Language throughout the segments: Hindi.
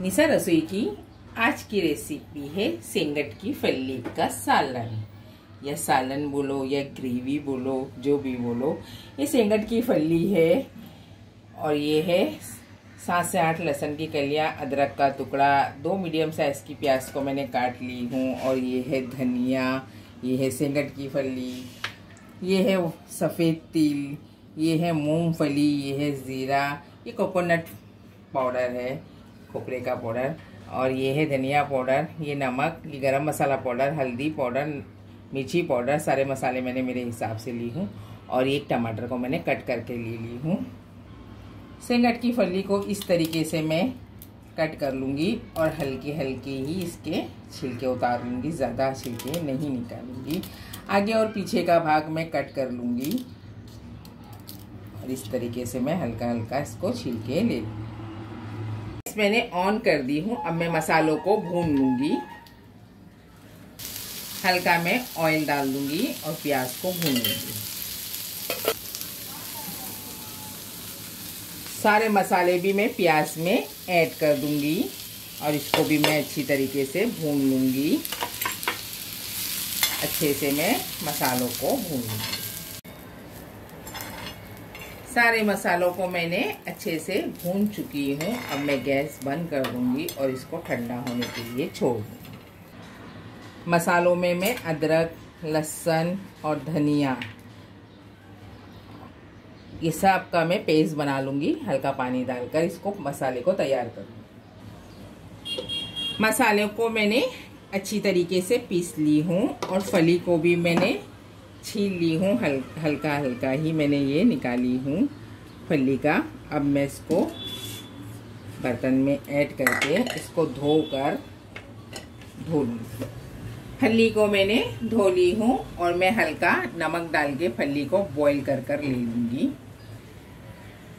निशा रसोई की आज की रेसिपी है सेंगट की फल्ली का सालन। या सालन बोलो, या ग्रेवी बोलो, जो भी बोलो। ये सेंगट की फल्ली है और ये है सात से आठ लहसुन की कलियाँ, अदरक का टुकड़ा, दो मीडियम साइज़ की प्याज को मैंने काट ली हूँ और ये है धनिया, ये है सेंगट की फली ये है सफ़ेद तिल, ये है मूंगफली, ये है ज़ीरा, ये कोकोनट पाउडर है। खोपरे का पाउडर और ये है धनिया पाउडर, ये नमक, ये गरम मसाला पाउडर, हल्दी पाउडर, मिर्ची पाउडर, सारे मसाले मैंने मेरे हिसाब से ली हूँ और एक टमाटर को मैंने कट करके ले ली हूँ। सेंगट की फली को इस तरीके से मैं कट कर लूँगी और हल्के हल्के ही इसके छिलके उतार लूँगी, ज़्यादा छिलके नहीं निकालूँगी। आगे और पीछे का भाग मैं कट कर लूँगी और इस तरीके से मैं हल्का हल्का इसको छिलके ले लूँगी। मैंने ऑन कर दी हूँ। अब मैं मसालों को भून लूँगी। हल्का मैं ऑयल डाल दूँगी और प्याज को भून लूँगी। सारे मसाले भी मैं प्याज में ऐड कर दूँगी और इसको भी मैं अच्छी तरीके से भून लूँगी। अच्छे से मैं मसालों को भून लूँगी। सारे मसालों को मैंने अच्छे से भून चुकी हूँ। अब मैं गैस बंद कर दूँगी और इसको ठंडा होने के लिए छोड़ दूँगी। मसालों में मैं अदरक, लहसुन और धनिया, ये सब का मैं पेस्ट बना लूँगी, हल्का पानी डालकर इसको मसाले को तैयार कर मसाले को मैंने अच्छी तरीके से पीस ली हूँ और फली को भी मैंने छील ली हूँ हल, हल्का हल्का ही मैंने ये निकाली हूँ फली का। अब मैं इसको बर्तन में ऐड करके इसको धोकर धो लूँगी फली को मैंने धो ली हूँ और मैं हल्का नमक डाल के फली को बॉईल कर कर ले लूँगी।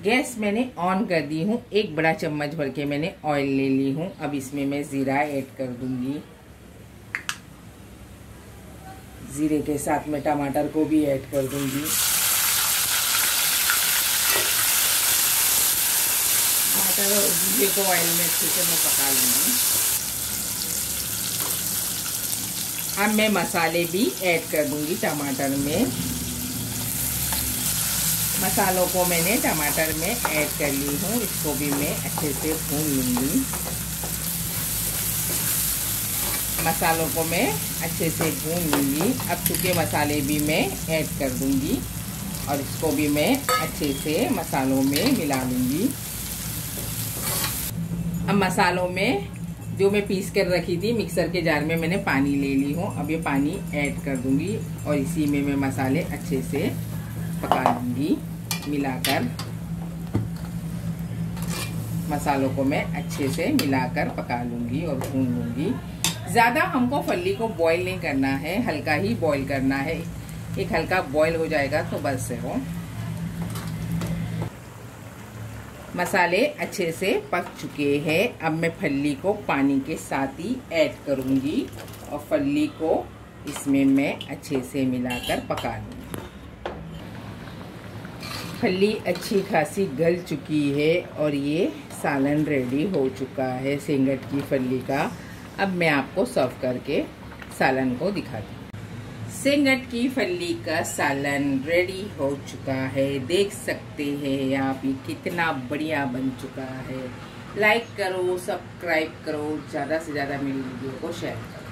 गैस मैंने ऑन कर दी हूँ एक बड़ा चम्मच भर के मैंने ऑयल ले ली हूँ। अब इसमें मैं ज़ीरा ऐड कर दूँगी। ज़ीरे के साथ में टमाटर को भी ऐड कर दूँगी। टमाटर और जीरे को ऑयल में अच्छे से मैं पका लूँगी। अब मैं मसाले भी ऐड कर दूँगी टमाटर में। मसालों को मैंने टमाटर में ऐड कर ली हूँ, इसको भी मैं अच्छे से भून लूँगी। मसालों को मैं अच्छे से भून लूँगी अब सूखे मसाले भी मैं ऐड कर दूँगी और इसको भी मैं अच्छे से मसालों में मिला लूँगी। अब मसालों में जो मैं पीस कर रखी थी मिक्सर के जार में मैंने पानी ले ली हूँ। अब ये पानी ऐड कर दूँगी और इसी में मैं मसाले अच्छे से पका लूँगी, मिलाकर। मसालों को मैं अच्छे से मिलाकर पका लूँगी और भून लूँगी। ज़्यादा हमको फली को बॉईल नहीं करना है, हल्का ही बॉईल करना है। एक हल्का बॉईल हो जाएगा तो बस से हो मसाले अच्छे से पक चुके हैं। अब मैं फली को पानी के साथ ही ऐड करूँगी और फली को इसमें मैं अच्छे से मिलाकर पका लूँगी। फली अच्छी खासी गल चुकी है और ये सालन रेडी हो चुका है। सेंगट की फली का अब मैं आपको सर्व करके सालन को दिखाती हूँ। सिंगट की फली का सालन रेडी हो चुका है। देख सकते हैं आप ये कितना बढ़िया बन चुका है। लाइक करो सब्सक्राइब करो, ज़्यादा से ज़्यादा मेरी वीडियो को शेयर करो।